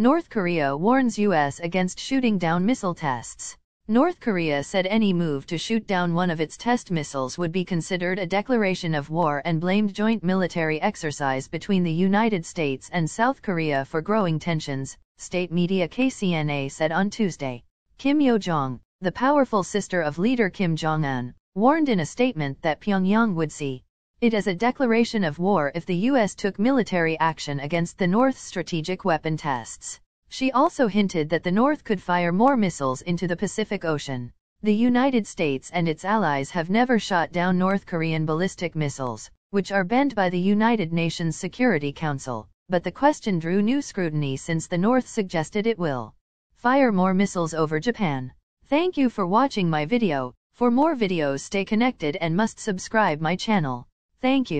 North Korea warns US against shooting down missile tests. North Korea said any move to shoot down one of its test missiles would be considered a declaration of war and blamed joint military exercise between the United States and South Korea for growing tensions, state media KCNA said on Tuesday. Kim Yo-jong, the powerful sister of leader Kim Jong-un, warned in a statement that Pyongyang would see it as a declaration of war if the U.S. took military action against the North's strategic weapon tests. She also hinted that the North could fire more missiles into the Pacific Ocean. The United States and its allies have never shot down North Korean ballistic missiles, which are banned by the United Nations Security Council, but the question drew new scrutiny since the North suggested it will fire more missiles over Japan. Thank you for watching my video. For more videos stay connected and must subscribe my channel. Thank you.